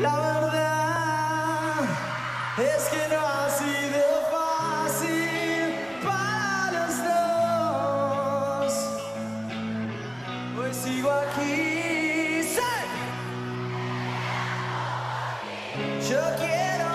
La verdad es que no ha sido fácil para los dos. Hoy sigo aquí. ¡Sí! Yo quiero